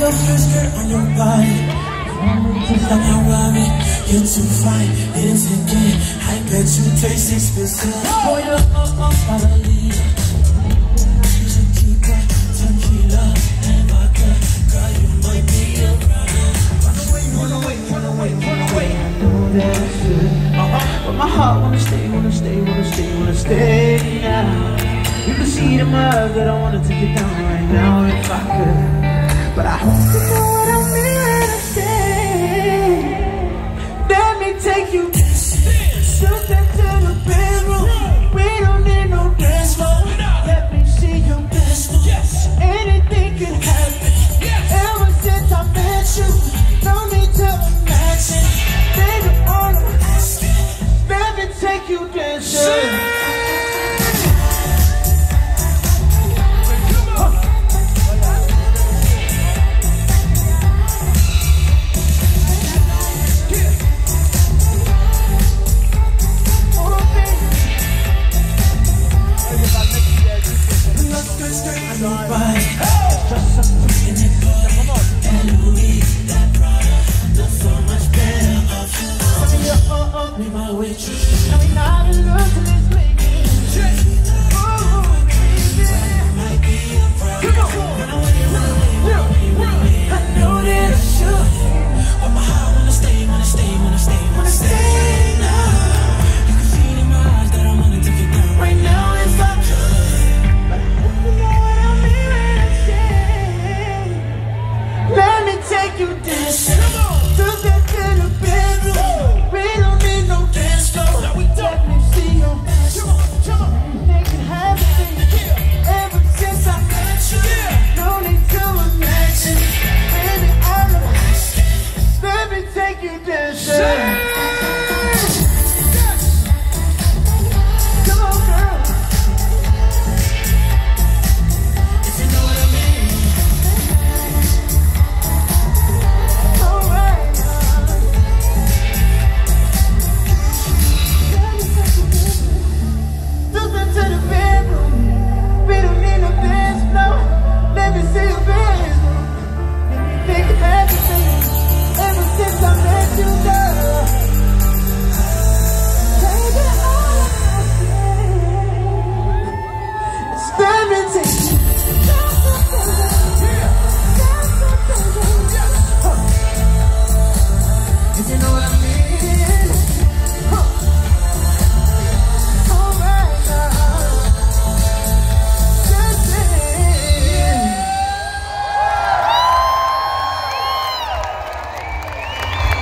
your skirt on your body. Stop your worry, you're too fine, it's a game. I bet you taste expensive. Boy, you're up, up, hallelujah. You should keep up, tequila and vodka. Girl, you might be a problem. Run away, run away, run away, run away. I know that I should, uh-huh. but my heart wanna stay, wanna stay, wanna stay, wanna stay now. You can see my eyes that I wanna take it down right now if I could. But I hope you know what I mean when I say. Let me take you something to the bedroom. We don't need no dance floor. Let me see your best. Yes. Anything can happen. Ever since I met you, no need to imagine. Baby, all I'm asking. Let me take you dancing. which